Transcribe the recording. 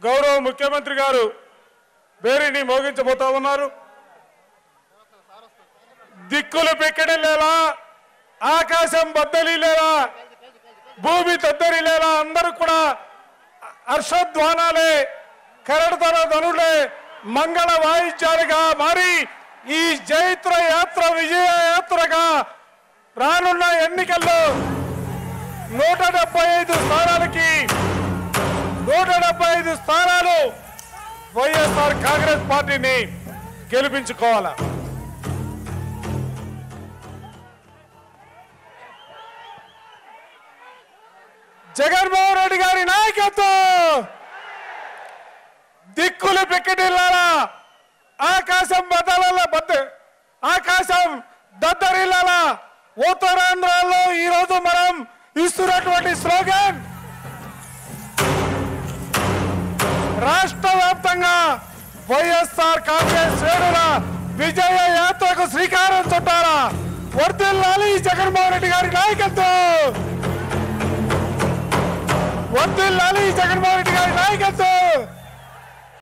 గౌరవ ముఖ్యమంత్రి గారు బేరీని మోగించబోతా ఉన్నారు. దిక్కులు లేదా ఆకాశం బద్దలిలేలా భూమి తద్దరిలేలా అందరూ కూడా హర్షధ్వానాలే కరడతర ధనులే మంగళ వాయిద్యాలుగా మారి ఈ జైత్ర యాత్ర విజయ యాత్రగా రానున్న ఎన్నికల్లో నూట డెబ్బై ఐదు డెబ్బై ఐదు స్థానాలు వైఎస్ఆర్ కాంగ్రెస్ పార్టీని గెలిపించుకోవాలా? జగన్మోహన్ రెడ్డి గారి నాయకత్వం! దిక్కులు పిక్కటిల్లాలా? ఆకాశం బద్దల బద్ద ఆకాశం దద్దరిల్లాలా? ఉత్తరాంధ్రలో ఈ రోజు మనం ఇస్తున్నటువంటి స్లోగన్ వైఎస్ఆర్ కాంగ్రెస్ శ్రేణుల విజయ యాత్రకు శ్రీకారం చుట్టారా వర్దిల్లాలి జగన్మోహన్ రెడ్డి గారి నాయకత్వం. వర్దిల్లాలి జగన్మోహన్ రెడ్డి గారి నాయకత్వం.